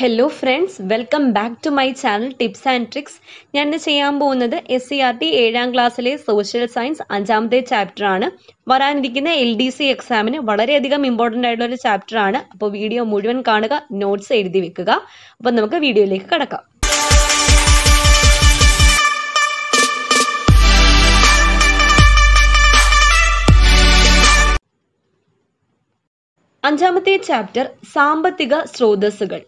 Hello friends welcome back to my channel tips and tricks ഞാൻ ഇന്ന് ചെയ്യാൻ പോകുന്നത് എസ് സി ആർ ടി ഏഴാം ക്ലാസ്സിലെ സോഷ്യൽ സയൻസ് അഞ്ചാമത്തെ ചാപ്റ്റർ ആണ്. വരാനിരിക്കുന്ന എൽ ഡി സി എക്സാമിന് വളരെയധികം ഇമ്പോർട്ടന്റ് ആയിട്ടുള്ള ഒരു ചാപ്റ്റർ ആണ്. അപ്പോൾ വീഡിയോ മുഴുവൻ കാണുക നോട്ട്സ് എഴുതി വെക്കുക. അപ്പോൾ നമുക്ക് വീഡിയോയിലേക്ക് കടക്കാം. അഞ്ചാമത്തെ ചാപ്റ്റർ സാമ്പത്തിക സ്രോതസ്സുകൾ.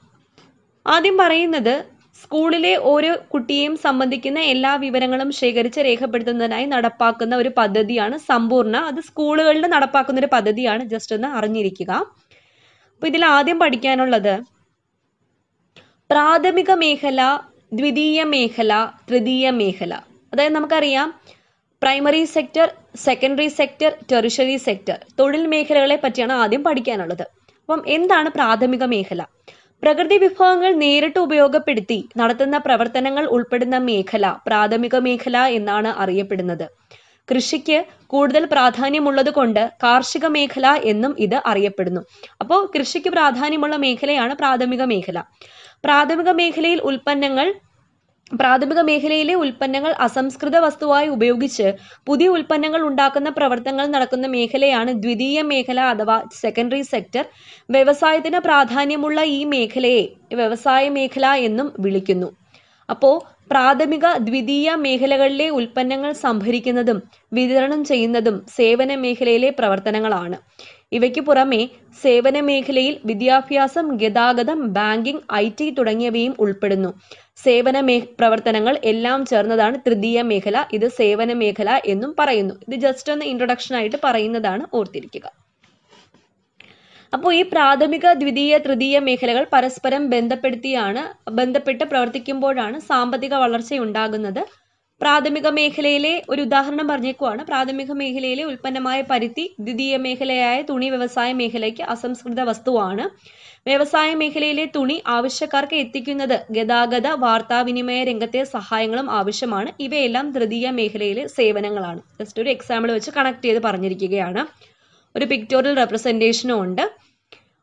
ആദ്യം പറയുന്നത് സ്കൂളിലെ ഓരോ കുട്ടിയെയും സംബന്ധിക്കുന്ന എല്ലാ വിവരങ്ങളും ശേഖരിച്ച് രേഖപ്പെടുത്തുന്നതിനായി നടപ്പാക്കുന്ന ഒരു പദ്ധതിയാണ് സമ്പൂർണ. അത് സ്കൂളുകളിൽ നടപ്പാക്കുന്ന ഒരു പദ്ധതിയാണ്. ജസ്റ്റ് ഒന്ന് അറിഞ്ഞിരിക്കുക. അപ്പൊ ഇതിൽ ആദ്യം പഠിക്കാനുള്ളത് പ്രാഥമിക മേഖല ദ്വിതീയ മേഖല തൃതീയ മേഖല. അതായത് നമുക്കറിയാം primary sector secondary sector tertiary sector. തൊഴിൽ മേഖലകളെ പറ്റിയാണ് ആദ്യം പഠിക്കാനുള്ളത്. അപ്പം എന്താണ് പ്രാഥമിക മേഖല? പ്രകൃതി വിഭവങ്ങൾ നേരിട്ട് ഉപയോഗപ്പെടുത്തി നടത്തുന്ന പ്രവർത്തനങ്ങൾ ഉൾപ്പെടുന്ന മേഖല പ്രാഥമിക മേഖല എന്നാണ് അറിയപ്പെടുന്നത്. കൃഷിക്ക് കൂടുതൽ പ്രാധാന്യമുള്ളത് കൊണ്ട് കാർഷിക മേഖല എന്നും ഇത് അറിയപ്പെടുന്നു. അപ്പോൾ കൃഷിക്ക് പ്രാധാന്യമുള്ള മേഖലയാണ് പ്രാഥമിക മേഖല. പ്രാഥമിക മേഖലയിൽ ഉൽപ്പന്നങ്ങൾ പ്രാഥമിക മേഖലയിലെ ഉൽപ്പന്നങ്ങൾ അസംസ്കൃത വസ്തുവായി ഉപയോഗിച്ച് പുതിയ ഉൽപ്പന്നങ്ങൾ ഉണ്ടാക്കുന്ന പ്രവർത്തനങ്ങൾ നടക്കുന്ന മേഖലയാണ് ദ്വിതീയ മേഖല അഥവാ സെക്കൻഡറി സെക്ടർ വ്യവസായത്തിന് പ്രാധാന്യമുള്ള ഈ മേഖലയെ വ്യവസായ മേഖല എന്നും വിളിക്കുന്നു. അപ്പോൾ പ്രാഥമിക ദ്വിതീയ മേഖലകളിലെ ഉൽപ്പന്നങ്ങൾ സംഭരിക്കുന്നതും വിതരണം ചെയ്യുന്നതും സേവന മേഖലയിലെ പ്രവർത്തനങ്ങളാണ്. ഇവയ്ക്ക് പുറമെ സേവന മേഖലയിൽ വിദ്യാഭ്യാസം ഗതാഗതം ബാങ്കിംഗ് ഐ ടി തുടങ്ങിയവയും ഉൾപ്പെടുന്നു. സേവന മേ പ്രവർത്തനങ്ങൾ എല്ലാം ചേർന്നതാണ് തൃതീയ മേഖല. ഇത് സേവന മേഖല എന്നും പറയുന്നു. ഇത് ജസ്റ്റ് ഒന്ന് ഇൻട്രൊഡക്ഷൻ ആയിട്ട് പറയുന്നതാണ് ഓർത്തിരിക്കുക. അപ്പോൾ ഈ പ്രാഥമിക ദ്വിതീയ തൃതീയ മേഖലകൾ പരസ്പരം ബന്ധപ്പെടുത്തിയാണ് ബന്ധപ്പെട്ട് പ്രവർത്തിക്കുമ്പോഴാണ് സാമ്പത്തിക വളർച്ച ഉണ്ടാകുന്നത്. പ്രാഥമിക മേഖലയിലെ ഒരു ഉദാഹരണം പറഞ്ഞേക്കുവാണ്. പ്രാഥമിക മേഖലയിലെ ഉൽപ്പന്നമായ പരുത്തി ദ്വിതീയ മേഖലയായ തുണി വ്യവസായ മേഖലയ്ക്ക് അസംസ്കൃത വസ്തുവാണ്. വ്യവസായ മേഖലയിലെ തുണി ആവശ്യക്കാർക്ക് എത്തിക്കുന്നത് ഗതാഗത വാർത്താവിനിമയ രംഗത്തെ സഹായങ്ങളും ആവശ്യമാണ്. ഇവയെല്ലാം തൃതീയ മേഖലയിലെ സേവനങ്ങളാണ്. ജസ്റ്റ് ഒരു എക്സാമ്പിൾ വെച്ച് കണക്ട് ചെയ്ത് പറഞ്ഞിരിക്കുകയാണ്. ഒരു പിക്ടോറിയൽ റെപ്രസെന്റേഷനും ഉണ്ട്.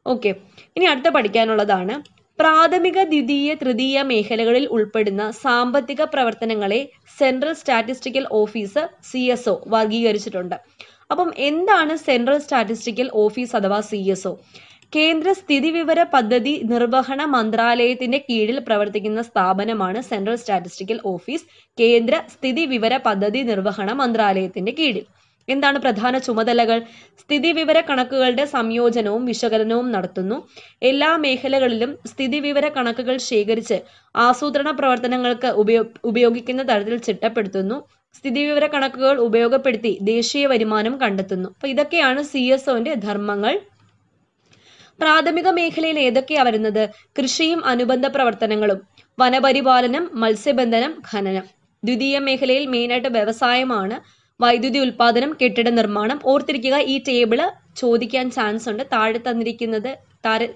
ഓക്കെ ഇനി അടുത്ത പഠിക്കാനുള്ളതാണ്. പ്രാഥമിക ദ്വിതീയ തൃതീയ മേഖലകളിൽ ഉൾപ്പെടുന്ന സാമ്പത്തിക പ്രവർത്തനങ്ങളെ central statistical office C S O വർഗീകരിച്ചിട്ടുണ്ട് അപ്പം എന്താണ് സെൻട്രൽ സ്റ്റാറ്റിസ്റ്റിക്കൽ ഓഫീസ് അഥവാ സി എസ് ഒ കേന്ദ്ര സ്ഥിതിവിവര പദ്ധതി നിർവഹണ മന്ത്രാലയത്തിന്റെ കീഴിൽ പ്രവർത്തിക്കുന്ന സ്ഥാപനമാണ് സെൻട്രൽ സ്റ്റാറ്റിസ്റ്റിക്കൽ ഓഫീസ് കേന്ദ്ര സ്ഥിതിവിവര പദ്ധതി നിർവഹണ മന്ത്രാലയത്തിന്റെ കീഴിൽ. എന്താണ് പ്രധാന ചുമതലകൾ? സ്ഥിതിവിവര കണക്കുകളുടെ സംയോജനവും വിശകലനവും നടത്തുന്നു. എല്ലാ മേഖലകളിലും സ്ഥിതിവിവര കണക്കുകൾ ശേഖരിച്ച് ആസൂത്രണ പ്രവർത്തനങ്ങൾക്ക് ഉപയോ ഉപയോഗിക്കുന്ന തരത്തിൽ ചിട്ടപ്പെടുത്തുന്നു. സ്ഥിതിവിവര കണക്കുകൾ ഉപയോഗപ്പെടുത്തി ദേശീയ വരുമാനം കണ്ടെത്തുന്നു. അപ്പൊ ഇതൊക്കെയാണ് സി എസ് ഒന്റെ ധർമ്മങ്ങൾ. പ്രാഥമിക മേഖലയിൽ ഏതൊക്കെയാ വരുന്നത്? കൃഷിയും അനുബന്ധ പ്രവർത്തനങ്ങളും വനപരിപാലനം മത്സ്യബന്ധനം ഖനനം. ദ്വിതീയ മേഖലയിൽ മെയിനായിട്ട് വ്യവസായമാണ്. വൈദ്യുതി ഉൽപാദനം കെട്ടിട നിർമ്മാണം ഓർത്തിരിക്കുക ഈ ടേബിൾ ചോദിക്കാൻ ചാൻസ് ഉണ്ട്. താഴെ തന്നിരിക്കുന്നത്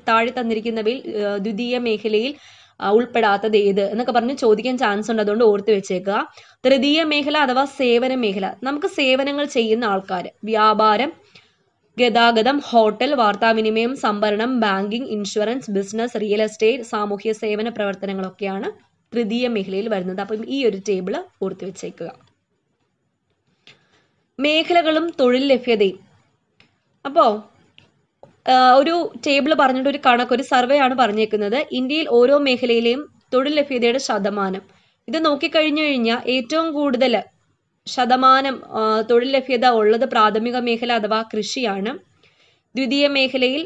താഴെ തന്നിരിക്കുന്നവയിൽ ദ്വിതീയ മേഖലയിൽ ഉൾപ്പെടാത്തത് ഏത് എന്നൊക്കെ പറഞ്ഞ് ചോദിക്കാൻ ചാൻസ് ഉണ്ട്. അതുകൊണ്ട് ഓർത്ത് വെച്ചേക്കുക. തൃതീയ മേഖല അഥവാ സേവന മേഖല. നമുക്ക് സേവനങ്ങൾ ചെയ്യുന്ന ആൾക്കാർ വ്യാപാരം ഗതാഗതം ഹോട്ടൽ വാർത്താവിനിമയം സംഭരണം banking insurance business real estate സാമൂഹ്യ സേവന പ്രവർത്തനങ്ങളൊക്കെയാണ് തൃതീയ മേഖലയിൽ വരുന്നത്. അപ്പം ഈ ഒരു ടേബിൾ ഓർത്ത് വെച്ചേക്കുക. മേഖലകളും തൊഴിൽ ലഭ്യതയും. അപ്പോ ഒരു ടേബിൾ പറഞ്ഞിട്ട് ഒരു കണക്ക് ഒരു സർവേ ആണ് പറഞ്ഞേക്കുന്നത്. ഇന്ത്യയിൽ ഓരോ മേഖലയിലെയും തൊഴിൽ ലഭ്യതയുടെ ശതമാനം. ഇത് നോക്കിക്കഴിഞ്ഞു കഴിഞ്ഞാൽ ഏറ്റവും കൂടുതൽ ശതമാനം തൊഴിൽ ലഭ്യത ഉള്ളത് പ്രാഥമിക മേഖല അഥവാ കൃഷിയാണ്. ദ്വിതീയ മേഖലയിൽ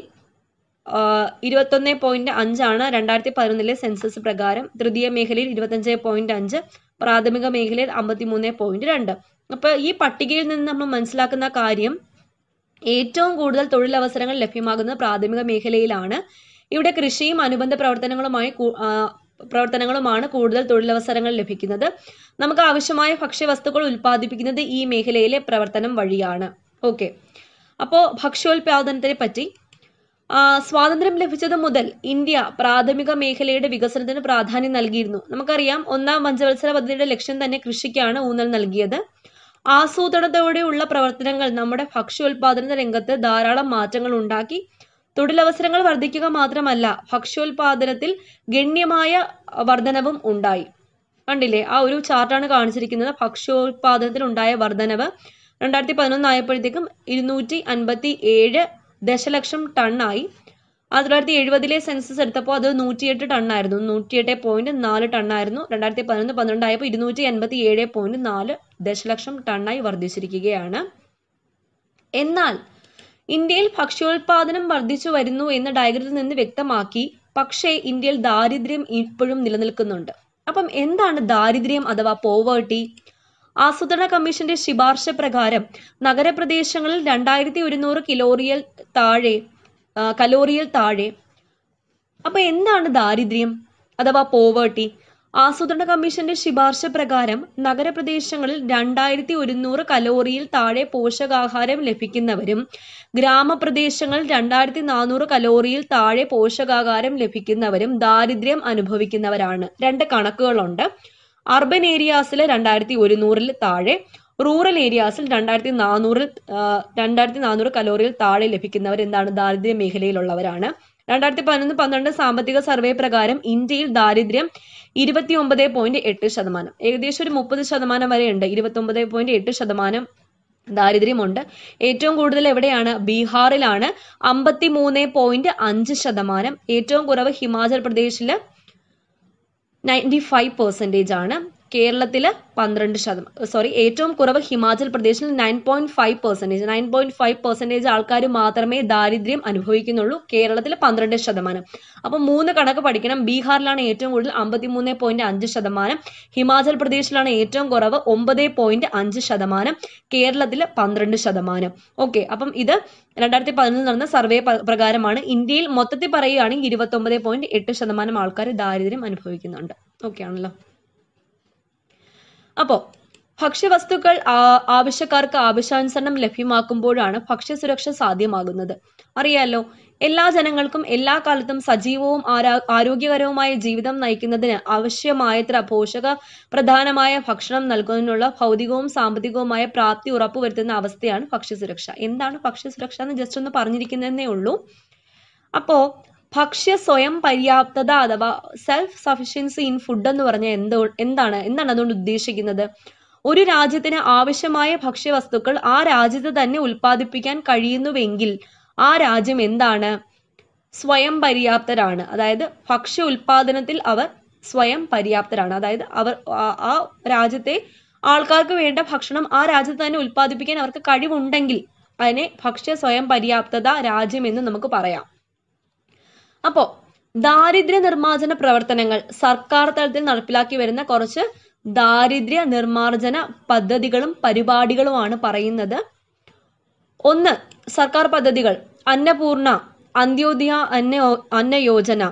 ഇരുപത്തൊന്ന് പോയിന്റ് അഞ്ചാണ് രണ്ടായിരത്തി പതിനൊന്നിലെ സെൻസസ് പ്രകാരം. തൃതീയ മേഖലയിൽ ഇരുപത്തഞ്ച് പോയിന്റ് അഞ്ച് പ്രാഥമിക മേഖലയിൽ അമ്പത്തിമൂന്ന് പോയിന്റ് രണ്ട്. അപ്പൊ ഈ പട്ടികയിൽ നിന്ന് നമ്മൾ മനസ്സിലാക്കുന്ന കാര്യം ഏറ്റവും കൂടുതൽ തൊഴിലവസരങ്ങൾ ലഭ്യമാകുന്നത് പ്രാഥമിക മേഖലയിലാണ്. ഇവിടെ കൃഷിയും അനുബന്ധ പ്രവർത്തനങ്ങളുമായി പ്രവർത്തനങ്ങളുമാണ് കൂടുതൽ തൊഴിലവസരങ്ങൾ ലഭിക്കുന്നത്. നമുക്ക് ആവശ്യമായ ഭക്ഷ്യവസ്തുക്കൾ ഉൽപ്പാദിപ്പിക്കുന്നത് ഈ മേഖലയിലെ പ്രവർത്തനം വഴിയാണ്. ഓക്കെ. അപ്പോൾ ഭക്ഷ്യോൽപാദനത്തെ പറ്റി സ്വാതന്ത്ര്യം ലഭിച്ചത് മുതൽ ഇന്ത്യ പ്രാഥമിക മേഖലയുടെ വികസനത്തിന് പ്രാധാന്യം നൽകിയിരുന്നു. നമുക്കറിയാം ഒന്നാം പഞ്ചവത്സര പദ്ധതിയുടെ ലക്ഷ്യം തന്നെ കൃഷിക്കാണ് ഊന്നൽ നൽകിയത്. ആസൂത്രണത്തോടെയുള്ള പ്രവർത്തനങ്ങൾ നമ്മുടെ ഭക്ഷ്യോൽപാദന രംഗത്ത് ധാരാളം മാറ്റങ്ങൾ ഉണ്ടാക്കി. തൊഴിലവസരങ്ങൾ വർദ്ധിക്കുക മാത്രമല്ല ഭക്ഷ്യോൽപാദനത്തിൽ ഗണ്യമായ വർധനവും ഉണ്ടായി. കണ്ടില്ലേ? ആ ഒരു ചാർട്ടാണ് കാണിച്ചിരിക്കുന്നത്. ഭക്ഷ്യോൽപാദനത്തിൽ ഉണ്ടായ വർധനവ് രണ്ടായിരത്തി പതിനൊന്ന് ആയപ്പോഴത്തേക്കും ഇരുന്നൂറ്റി അൻപത്തി ഏഴ് ദശലക്ഷം ടണ്ണായി. ആയിരത്തി തൊള്ളായിരത്തി എഴുപതിലെ സെൻസസ് എടുത്തപ്പോൾ അത് നൂറ്റിയെട്ട് ടണ്ണായിരുന്നു. നൂറ്റിയെട്ട് പോയിന്റ് നാല് ടണ്ണായിരുന്നു. രണ്ടായിരത്തി പതിനൊന്ന് പന്ത്രണ്ട് ആയപ്പോൾ ഇരുന്നൂറ്റി എൺപത്തി ഏഴ് പോയിന്റ് നാല് ദശലക്ഷം ടണ്ണായി വർദ്ധിച്ചിരിക്കുകയാണ്. എന്നാൽ ഇന്ത്യയിൽ ഭക്ഷ്യോൽപാദനം വർദ്ധിച്ചു വരുന്നു എന്ന ഡയഗ്രത്തിൽ നിന്ന് വ്യക്തമാക്കി പക്ഷേ ഇന്ത്യയിൽ ദാരിദ്ര്യം ഇപ്പോഴും നിലനിൽക്കുന്നുണ്ട്. അപ്പം എന്താണ് ദാരിദ്ര്യം അഥവാ പോവേർട്ടി? ആസൂത്രണ കമ്മീഷന്റെ ശിപാർശ പ്രകാരം നഗരപ്രദേശങ്ങളിൽ രണ്ടായിരത്തി ഒരുന്നൂറ് കിലോറിയൽ താഴെ കലോറിയൽ താഴെ. അപ്പൊ എന്താണ് ദാരിദ്ര്യം? അഥവാ പോവേർട്ടി? ആസൂത്രണ കമ്മീഷന്റെ ശിപാർശ പ്രകാരം നഗരപ്രദേശങ്ങളിൽ രണ്ടായിരത്തി ഒരുന്നൂറ് കലോറിയിൽ താഴെ പോഷകാഹാരം ലഭിക്കുന്നവരും ഗ്രാമപ്രദേശങ്ങളിൽ രണ്ടായിരത്തി നാനൂറ് കലോറിയിൽ താഴെ പോഷകാഹാരം ലഭിക്കുന്നവരും ദാരിദ്ര്യം അനുഭവിക്കുന്നവരാണ്. രണ്ട് കണക്കുകളുണ്ട്. അർബൻ ഏരിയാസിൽ രണ്ടായിരത്തി ഒരുന്നൂറിൽ താഴെ റൂറൽ ഏരിയാസിൽ രണ്ടായിരത്തി നാനൂറിൽ രണ്ടായിരത്തി നാനൂറ് കലോറിയിൽ താഴെ ലഭിക്കുന്നവർ എന്താണ് ദാരിദ്ര്യ മേഖലയിലുള്ളവരാണ്. രണ്ടായിരത്തി പതിനൊന്ന് പന്ത്രണ്ട് സാമ്പത്തിക സർവേ പ്രകാരം ഇന്ത്യയിൽ ദാരിദ്ര്യം ഇരുപത്തി ഒമ്പത് പോയിന്റ് എട്ട് ശതമാനം. ഏകദേശം ഒരു മുപ്പത് ശതമാനം വരെ ഉണ്ട് ഇരുപത്തി ഒമ്പത് പോയിന്റ് എട്ട് ശതമാനം ദാരിദ്ര്യമുണ്ട്. ഏറ്റവും കൂടുതൽ എവിടെയാണ്? ബീഹാറിലാണ്. അമ്പത്തി മൂന്ന് പോയിന്റ് അഞ്ച് ശതമാനം. ഏറ്റവും കുറവ് ഹിമാചൽ പ്രദേശിൽ നയന്റി ഫൈവ് പെർസെന്റേജ് ആണ്. കേരളത്തിൽ പന്ത്രണ്ട് ശതമാനം സോറി ഏറ്റവും കുറവ് ഹിമാചൽ പ്രദേശിൽ nine point five percentage nine point five percentage ആൾക്കാർ മാത്രമേ ദാരിദ്ര്യം അനുഭവിക്കുന്നുള്ളൂ. കേരളത്തിൽ പന്ത്രണ്ട് ശതമാനം. അപ്പം മൂന്ന് കണക്ക് പഠിക്കണം. ബീഹാറിലാണ് ഏറ്റവും കൂടുതൽ അമ്പത്തി മൂന്ന് പോയിന്റ് അഞ്ച് ശതമാനം. ഹിമാചൽ പ്രദേശിലാണ് ഏറ്റവും കുറവ് ഒമ്പത് പോയിന്റ് അഞ്ച് ശതമാനം. കേരളത്തിൽ പന്ത്രണ്ട് ശതമാനം. ഓക്കെ അപ്പം ഇത് രണ്ടായിരത്തി പതിനൊന്നിൽ നടന്ന സർവേ പ്രകാരമാണ്. ഇന്ത്യയിൽ മൊത്തത്തിൽ പറയുകയാണെങ്കിൽ ഇരുപത്തി ഒമ്പത് പോയിന്റ് എട്ട് ശതമാനം ആൾക്കാർ ദാരിദ്ര്യം അനുഭവിക്കുന്നുണ്ട്. ഓക്കെ ആണല്ലോ. അപ്പോൾ ഭക്ഷ്യവസ്തുക്കൾ ആവശ്യക്കാർക്ക് ആവശ്യാനുസരണം ലഭ്യമാക്കുമ്പോഴാണ് ഭക്ഷ്യസുരക്ഷ സാധ്യമാകുന്നത്. അറിയാലോ എല്ലാ ജനങ്ങൾക്കും എല്ലാ കാലത്തും സജീവവും ആരോഗ്യകരവുമായ ജീവിതം നയിക്കുന്നതിന് ആവശ്യമായത്ര പോഷക പ്രധാനമായ ഭക്ഷണം നൽകുന്നതിനുള്ള ഭൗതികവും സാമ്പത്തികവുമായ പ്രാപ്തി ഉറപ്പുവരുത്തുന്ന അവസ്ഥയാണ് ഭക്ഷ്യസുരക്ഷ. എന്താണ് ഭക്ഷ്യസുരക്ഷ എന്ന് ജസ്റ്റ് ഒന്ന് പറഞ്ഞിരിക്കുന്നതേ ഉള്ളൂ. അപ്പോ ഭക്ഷ്യ സ്വയം പര്യാപ്തത അഥവാ സെൽഫ് സഫിഷ്യൻസി ഇൻ ഫുഡ് എന്ന് പറഞ്ഞാൽ എന്തോ എന്താണ് എന്താണ് അതുകൊണ്ട് ഉദ്ദേശിക്കുന്നത്? ഒരു രാജ്യത്തിന് ആവശ്യമായ ഭക്ഷ്യവസ്തുക്കൾ ആ രാജ്യത്ത് തന്നെ ഉൽപ്പാദിപ്പിക്കാൻ കഴിയുന്നുവെങ്കിൽ ആ രാജ്യം എന്താണ്? സ്വയം പര്യാപ്തരാണ്. അതായത് ഭക്ഷ്യ ഉൽപാദനത്തിൽ അവർ സ്വയം പര്യാപ്തരാണ്. അതായത് അവർ ആ- രാജ്യത്തെ ആൾക്കാർക്ക് വേണ്ട ഭക്ഷണം ആ രാജ്യത്ത് തന്നെ ഉൽപ്പാദിപ്പിക്കാൻ അവർക്ക് കഴിവുണ്ടെങ്കിൽ അതിനെ ഭക്ഷ്യ സ്വയം പര്യാപ്തത രാജ്യം എന്ന് നമുക്ക് പറയാം. അപ്പോ ദാരിദ്ര്യ നിർമ്മാർജന പ്രവർത്തനങ്ങൾ സർക്കാർ തലത്തിൽ നടപ്പിലാക്കി വരുന്ന കുറച്ച് ദാരിദ്ര്യ നിർമ്മാർജന പദ്ധതികളും പരിപാടികളുമാണ് പറയുന്നത്. ഒന്ന് സർക്കാർ പദ്ധതികൾ. അന്നപൂർണ അന്ത്യോദയ അന്ന അന്ന യോജന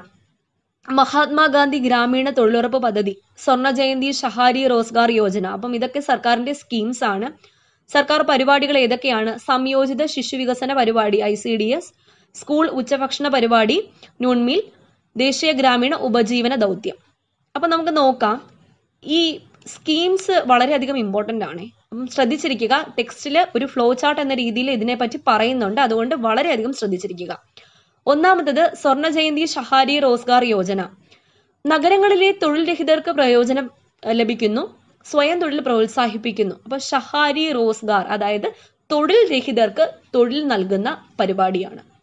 മഹാത്മാഗാന്ധി ഗ്രാമീണ തൊഴിലുറപ്പ് പദ്ധതി. സ്വർണ ജയന്തി ഷഹാരി റോസ്ഗാർ യോജന. അപ്പം ഇതൊക്കെ സർക്കാരിന്റെ സ്കീംസ് ആണ്. സർക്കാർ പരിപാടികൾ ഏതൊക്കെയാണ്? സംയോജിത ശിശു വികസന പരിപാടി I C D S. School ഉച്ചഭക്ഷണ പരിപാടി നൂൺമീൽ ദേശീയ ഗ്രാമീണ ഉപജീവന ദൗത്യം. അപ്പം നമുക്ക് നോക്കാം. ഈ സ്കീംസ് വളരെയധികം ഇമ്പോർട്ടന്റ് ആണ്. അപ്പം ശ്രദ്ധിച്ചിരിക്കുക ടെക്സ്റ്റിൽ ഒരു ഫ്ലോ ചാർട്ട് എന്ന രീതിയിൽ ഇതിനെപ്പറ്റി പറയുന്നുണ്ട്. അതുകൊണ്ട് വളരെയധികം ശ്രദ്ധിച്ചിരിക്കുക. ഒന്നാമത്തത് സ്വർണ ജയന്തി ഷഹാരി റോസ്ഗാർ യോജന. നഗരങ്ങളിലെ തൊഴിൽ രഹിതർക്ക് പ്രയോജനം ലഭിക്കുന്നു. സ്വയം തൊഴിൽ പ്രോത്സാഹിപ്പിക്കുന്നു. അപ്പൊ ഷഹാരി റോസ്ഗാർ അതായത് തൊഴിൽ രഹിതർക്ക് തൊഴിൽ നൽകുന്ന പരിപാടിയാണ്.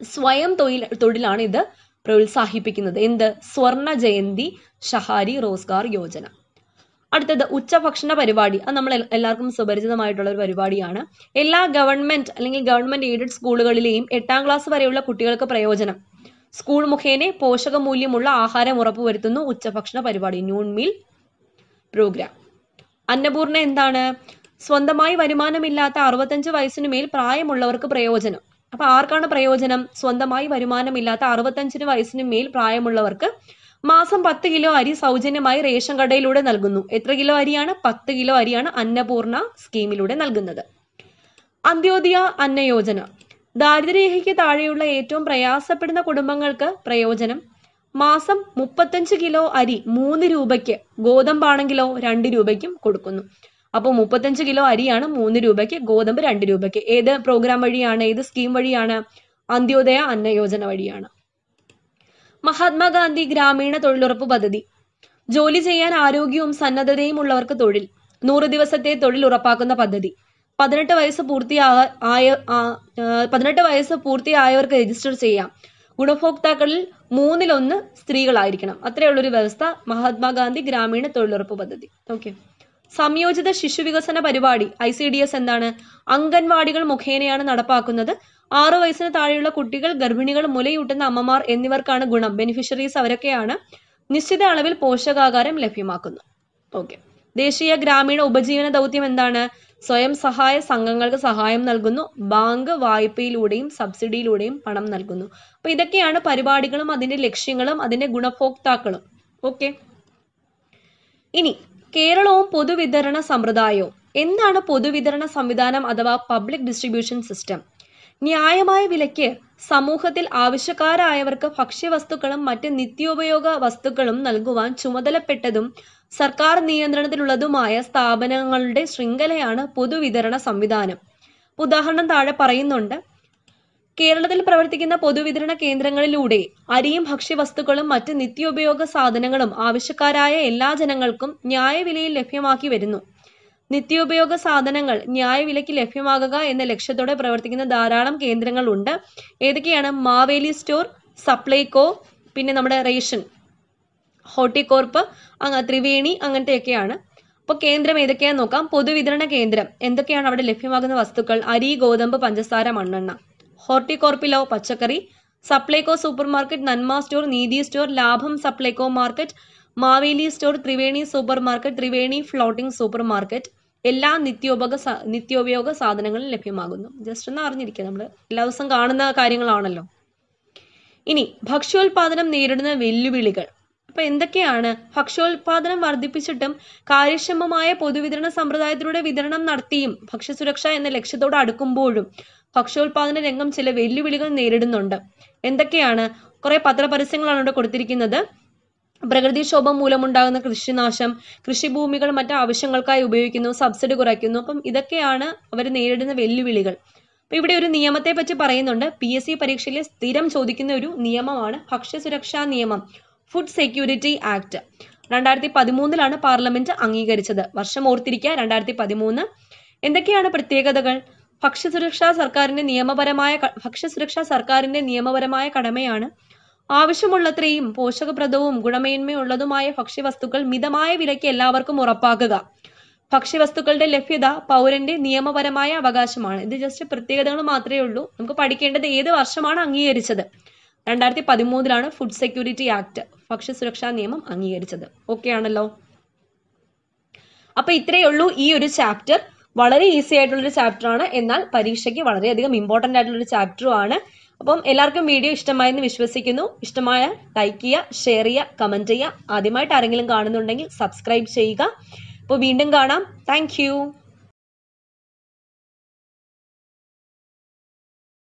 സ്വയം തൊഴിൽ തൊഴിലാണ് ഇത് പ്രോത്സാഹിപ്പിക്കുന്നത്. എന്ത്? സ്വർണ ജയന്തി ഷഹാരി റോസ്ഗാർ യോജന. അടുത്തത് ഉച്ചഭക്ഷണ പരിപാടി. അത് നമ്മൾ എല്ലാവർക്കും സുപരിചിതമായിട്ടുള്ള ഒരു പരിപാടിയാണ്. എല്ലാ ഗവൺമെന്റ് അല്ലെങ്കിൽ ഗവൺമെന്റ് എയ്ഡഡ് സ്കൂളുകളിലെയും എട്ടാം ക്ലാസ് വരെയുള്ള കുട്ടികൾക്ക് പ്രയോജനം. സ്കൂൾ മുഖേന പോഷക മൂല്യമുള്ള ആഹാരം ഉറപ്പുവരുത്തുന്നു ഉച്ചഭക്ഷണ പരിപാടി ന്യൂൺ മീൽ പ്രോഗ്രാം അന്നപൂർണ എന്താണ്? സ്വന്തമായി വരുമാനമില്ലാത്ത അറുപത്തഞ്ച് വയസ്സിനു മേൽ പ്രായമുള്ളവർക്ക് പ്രയോജനം. അപ്പൊ ആർക്കാണ് പ്രയോജനം? സ്വന്തമായി വരുമാനമില്ലാത്ത അറുപത്തഞ്ചിന് വയസ്സിന് മേൽ പ്രായമുള്ളവർക്ക് മാസം പത്ത് കിലോ അരി സൗജന്യമായി റേഷൻ കടയിലൂടെ നൽകുന്നു. എത്ര കിലോ അരിയാണ്? പത്ത് കിലോ അരിയാണ് അന്നപൂർണ സ്കീമിലൂടെ നൽകുന്നത്. അന്ത്യോദയ അന്ന യോജന. ദാരിദ്ര്യരേഖയ്ക്ക് താഴെയുള്ള ഏറ്റവും പ്രയാസപ്പെടുന്ന കുടുംബങ്ങൾക്ക് പ്രയോജനം? മാസം മുപ്പത്തഞ്ച് കിലോ അരി മൂന്ന് രൂപയ്ക്ക് ഗോതമ്പാണെങ്കിലോ രണ്ട് രൂപയ്ക്കും കൊടുക്കുന്നു. അപ്പോൾ മുപ്പത്തഞ്ച് കിലോ അരിയാണ് മൂന്ന് രൂപയ്ക്ക് ഗോതമ്പ് രണ്ട് രൂപയ്ക്ക്. ഏത് പ്രോഗ്രാം വഴിയാണ് ഏത് സ്കീം വഴിയാണ്? അന്ത്യോദയ അന്ന യോജന വഴിയാണ്. മഹാത്മാഗാന്ധി ഗ്രാമീണ തൊഴിലുറപ്പ് പദ്ധതി. ജോലി ചെയ്യാൻ ആരോഗ്യവും സന്നദ്ധതയും ഉള്ളവർക്ക് തൊഴിൽ. നൂറ് ദിവസത്തെ തൊഴിൽ ഉറപ്പാക്കുന്ന പദ്ധതി. പതിനെട്ട് വയസ്സ് പൂർത്തിയാ ആയ പതിനെട്ട് വയസ്സ് പൂർത്തിയായവർക്ക് രജിസ്റ്റർ ചെയ്യാം. ഗുണഭോക്താക്കളിൽ മൂന്നിലൊന്ന് സ്ത്രീകളായിരിക്കണം. അത്രയുള്ളൊരു വ്യവസ്ഥ മഹാത്മാഗാന്ധി ഗ്രാമീണ തൊഴിലുറപ്പ് പദ്ധതി. ഓക്കെ സംയോജിത ശിശുവികസന പരിപാടി ഐ സി ഡി എസ് എന്താണ് അംഗൻവാടികൾ മുഖേനയാണ് നടപ്പാക്കുന്നത്. ആറു വയസ്സിന് താഴെയുള്ള കുട്ടികൾ ഗർഭിണികൾ മുലയൂട്ടുന്ന അമ്മമാർ എന്നിവർക്കാണ് ഗുണം. ബെനിഫിഷ്യറീസ് അവരൊക്കെയാണ് നിശ്ചിത അളവിൽ പോഷകാഹാരം ലഭ്യമാക്കുന്നു ഓക്കെ. ദേശീയ ഗ്രാമീണ ഉപജീവന ദൗത്യം എന്താണ്? സ്വയം സഹായ സംഘങ്ങൾക്ക് സഹായം നൽകുന്നു. ബാങ്ക് വായ്പയിലൂടെയും സബ്സിഡിയിലൂടെയും പണം നൽകുന്നു. അപ്പൊ ഇതൊക്കെയാണ് പരിപാടികളും അതിന്റെ ലക്ഷ്യങ്ങളും അതിന്റെ ഗുണഭോക്താക്കളും. ഓക്കെ. ഇനി കേരളവും പൊതുവിതരണ സമ്പ്രദായവും. എന്താണ് പൊതുവിതരണ സംവിധാനം അഥവാ പബ്ലിക് ഡിസ്ട്രിബ്യൂഷൻ സിസ്റ്റം ന്യായമായ വിലയ്ക്ക് സമൂഹത്തിൽ ആവശ്യക്കാരായവർക്ക് ഭക്ഷ്യവസ്തുക്കളും മറ്റ് നിത്യോപയോഗ വസ്തുക്കളും നൽകുവാൻ ചുമതലപ്പെട്ടതും സർക്കാർ നിയന്ത്രണത്തിലുള്ളതുമായ സ്ഥാപനങ്ങളുടെ ശൃംഖലയാണ് പൊതുവിതരണ സംവിധാനം. ഉദാഹരണം താഴെ പറയുന്നുണ്ട് കേരളത്തിൽ പ്രവർത്തിക്കുന്ന പൊതുവിതരണ കേന്ദ്രങ്ങളിലൂടെ അരിയും ഭക്ഷ്യവസ്തുക്കളും മറ്റ് നിത്യോപയോഗ സാധനങ്ങളും ആവശ്യക്കാരായ എല്ലാ ജനങ്ങൾക്കും ന്യായവിലയിൽ ലഭ്യമാക്കി വരുന്നു. നിത്യോപയോഗ സാധനങ്ങൾ ന്യായവിലയ്ക്ക് ലഭ്യമാകുക എന്ന ലക്ഷ്യത്തോടെ പ്രവർത്തിക്കുന്ന ധാരാളം കേന്ദ്രങ്ങളുണ്ട്. ഏതൊക്കെയാണ്? മാവേലി സ്റ്റോർ സപ്ലൈകോ പിന്നെ നമ്മുടെ റേഷൻ ഹോർട്ടികോർപ്പ് ത്രിവേണി അങ്ങനത്തെയൊക്കെയാണ്. അപ്പോൾ കേന്ദ്രം ഏതൊക്കെയാന്ന് നോക്കാം. പൊതുവിതരണ കേന്ദ്രം. എന്തൊക്കെയാണ് അവിടെ ലഭ്യമാകുന്ന വസ്തുക്കൾ? അരി ഗോതമ്പ് പഞ്ചസാര മണ്ണെണ്ണ. ഹോർട്ടികോർപ്പിലോ പച്ചക്കറി Supplyco supermarket Nanma store Neethi store ലാഭം Supplyco market Maveli store Triveni super market Triveni floating super market എല്ലാ നിത്യോപക നിത്യോപയോഗ സാധനങ്ങളും ലഭ്യമാകുന്നു. ജസ്റ്റ് ഒന്ന് അറിഞ്ഞിരിക്കുക നമ്മൾ എല്ലാ ദിവസവും കാണുന്ന കാര്യങ്ങളാണല്ലോ. ഇനി ഭക്ഷ്യോൽപാദനം നേരിടുന്ന വെല്ലുവിളികൾ. അപ്പൊ എന്തൊക്കെയാണ്? ഭക്ഷ്യോൽപാദനം വർദ്ധിപ്പിച്ചിട്ടും കാര്യക്ഷമമായ പൊതുവിതരണ സമ്പ്രദായത്തിലൂടെ വിതരണം നടത്തിയും ഭക്ഷ്യസുരക്ഷ എന്ന ലക്ഷ്യത്തോട് അടുക്കുമ്പോഴും ഭക്ഷ്യോൽപാദന രംഗം ചില വെല്ലുവിളികൾ നേരിടുന്നുണ്ട്. എന്തൊക്കെയാണ്? കുറെ പത്രപരസ്യങ്ങളാണ് ഇവിടെ കൊടുത്തിരിക്കുന്നത്. പ്രകൃതിക്ഷോഭം മൂലമുണ്ടാകുന്ന കൃഷിനാശം കൃഷിഭൂമികൾ മറ്റു ആവശ്യങ്ങൾക്കായി ഉപയോഗിക്കുന്നു സബ്സിഡി കുറയ്ക്കുന്നു. അപ്പം ഇതൊക്കെയാണ് അവർ നേരിടുന്ന വെല്ലുവിളികൾ. അപ്പൊ ഇവിടെ ഒരു നിയമത്തെ പറ്റി പറയുന്നുണ്ട്. പി എസ് സി പരീക്ഷയിൽ സ്ഥിരം ചോദിക്കുന്ന ഒരു നിയമമാണ് ഭക്ഷ്യസുരക്ഷാ നിയമം ഫുഡ് സെക്യൂരിറ്റി ആക്ട്. രണ്ടായിരത്തി പതിമൂന്നിലാണ് പാർലമെന്റ് അംഗീകരിച്ചത്. വർഷം ഓർത്തിരിക്കുക രണ്ടായിരത്തി പതിമൂന്ന് എന്തൊക്കെയാണ് പ്രത്യേകതകൾ? ഭക്ഷ്യസുരക്ഷാ സർക്കാരിന്റെ നിയമപരമായ ഭക്ഷ്യസുരക്ഷാ സർക്കാരിന്റെ നിയമപരമായ കടമയാണ്. ആവശ്യമുള്ളത്രയും പോഷകപ്രദവും ഗുണമേന്മയുള്ളതുമായ ഭക്ഷ്യവസ്തുക്കൾ മിതമായ വിലയ്ക്ക് എല്ലാവർക്കും ഉറപ്പാക്കുക. ഭക്ഷ്യവസ്തുക്കളുടെ ലഭ്യത പൗരന്റെ നിയമപരമായ അവകാശമാണ്. ഇത് ജസ്റ്റ് പ്രത്യേകതകൾ മാത്രമേ ഉള്ളൂ. നമുക്ക് പഠിക്കേണ്ടത് ഏത് വർഷമാണ് അംഗീകരിച്ചത്? രണ്ടായിരത്തി പതിമൂന്നിലാണ് ഫുഡ് സെക്യൂരിറ്റി ആക്ട് ഭക്ഷ്യസുരക്ഷാ നിയമം അംഗീകരിച്ചത്. ഓക്കെ ആണല്ലോ? അപ്പൊ ഇത്രയേ ഉള്ളൂ ഈ ഒരു ചാപ്റ്റർ വളരെ ഈസി ആയിട്ടുള്ളൊരു ചാപ്റ്റർ ആണ്. എന്നാൽ പരീക്ഷയ്ക്ക് വളരെയധികം ഇമ്പോർട്ടന്റ് ആയിട്ടുള്ളൊരു ചാപ്റ്ററും ആണ്. അപ്പം എല്ലാവർക്കും വീഡിയോ ഇഷ്ടമായെന്ന് വിശ്വസിക്കുന്നു. ഇഷ്ടമായ ലൈക്ക് ചെയ്യുക ഷെയർ ചെയ്യുക കമന്റ് ചെയ്യുക. ആദ്യമായിട്ട് ആരെങ്കിലും കാണുന്നുണ്ടെങ്കിൽ സബ്സ്ക്രൈബ് ചെയ്യുക. അപ്പോൾ വീണ്ടും കാണാം. താങ്ക്